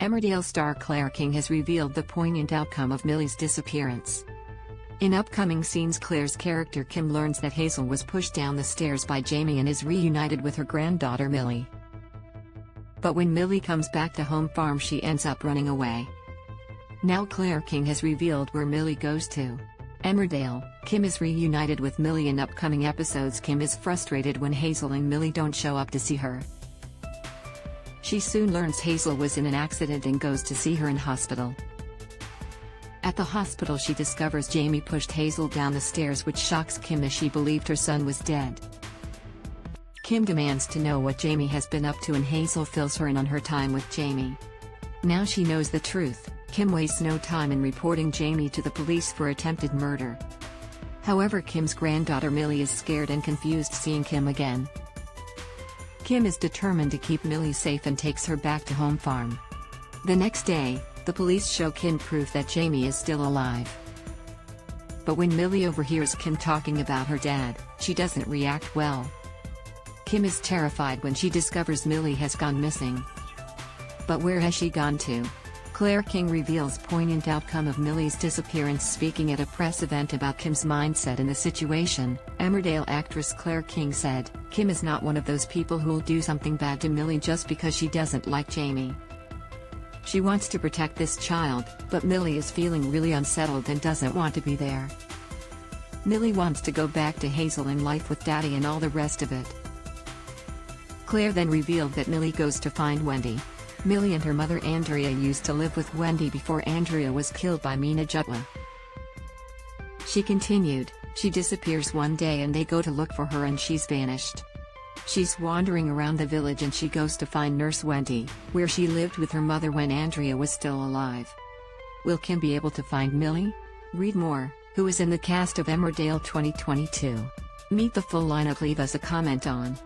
Emmerdale star Claire King has revealed the poignant outcome of Millie's disappearance. In upcoming scenes Claire's character Kim learns that Hazel was pushed down the stairs by Jamie and is reunited with her granddaughter Millie. But when Millie comes back to home farm she ends up running away. Now Claire King has revealed where Millie goes to. Emmerdale, Kim is reunited with Millie in upcoming episodes Kim is frustrated when Hazel and Millie don't show up to see her. She soon learns Hazel was in an accident and goes to see her in hospital. At the hospital she discovers Jamie pushed Hazel down the stairs which shocks Kim as she believed her son was dead. Kim demands to know what Jamie has been up to and Hazel fills her in on her time with Jamie. Now she knows the truth, Kim wastes no time in reporting Jamie to the police for attempted murder. However Kim's granddaughter Millie is scared and confused seeing Kim again. Kim is determined to keep Millie safe and takes her back to home farm. The next day, the police show Kim proof that Jamie is still alive. But when Millie overhears Kim talking about her dad, she doesn't react well. Kim is terrified when she discovers Millie has gone missing. But where has she gone to? Claire King reveals poignant outcome of Millie's disappearance speaking at a press event about Kim's mindset in the situation. Emmerdale actress Claire King said, Kim is not one of those people who'll do something bad to Millie just because she doesn't like Jamie. She wants to protect this child, but Millie is feeling really unsettled and doesn't want to be there. Millie wants to go back to Hazel and life with Daddy and all the rest of it. Claire then revealed that Millie goes to find Wendy. Millie and her mother Andrea used to live with Wendy before Andrea was killed by Meena Jutla. She continued, she disappears one day and they go to look for her and she's vanished. She's wandering around the village and she goes to find Nurse Wendy, where she lived with her mother when Andrea was still alive. Will Kim be able to find Millie? Read more, who is in the cast of Emmerdale 2022. Meet the full lineup leave us a comment on